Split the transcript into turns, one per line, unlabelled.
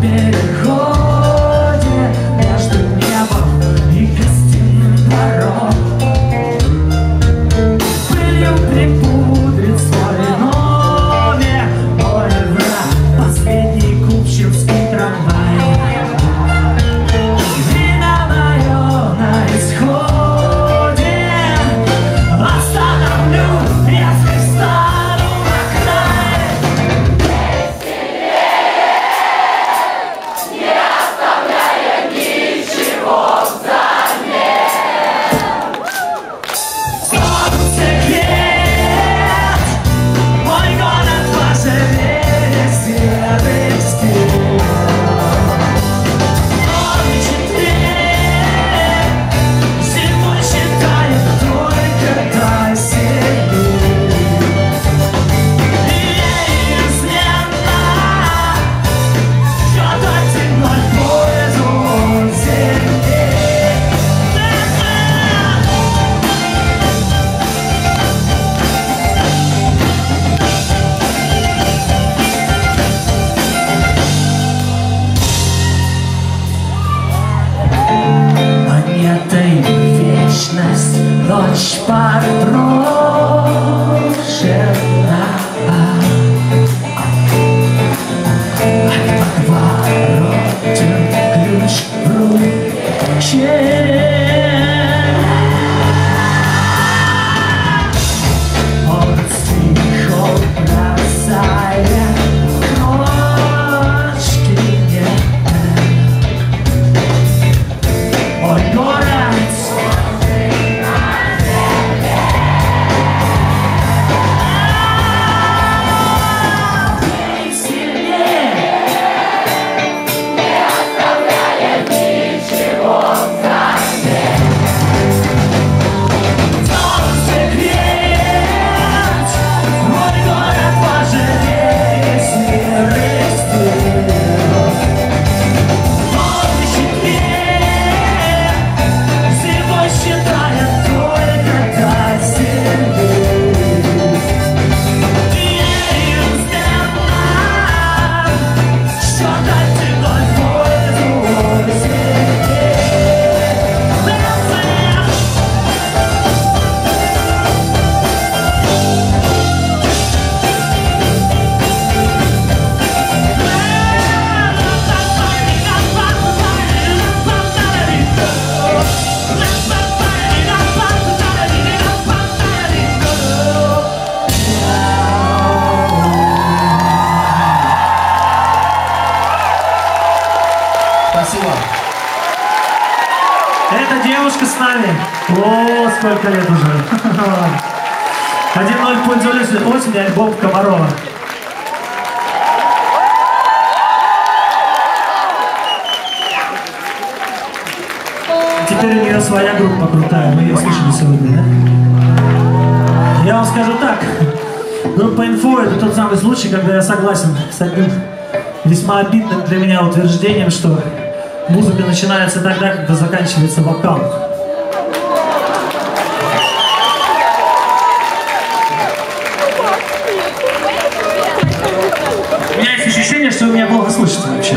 better. О, сколько лет уже. 1-0 в пользу осени, альбом Комарова. Теперь у нее своя группа крутая, мы ее слышали сегодня, да? Я вам скажу так, группа «Инфо» — это тот самый случай, когда я согласен с одним весьма обидным для меня утверждением, что музыка начинается тогда, когда заканчивается вокал. ощущение, что вы меня плохо слышите вообще.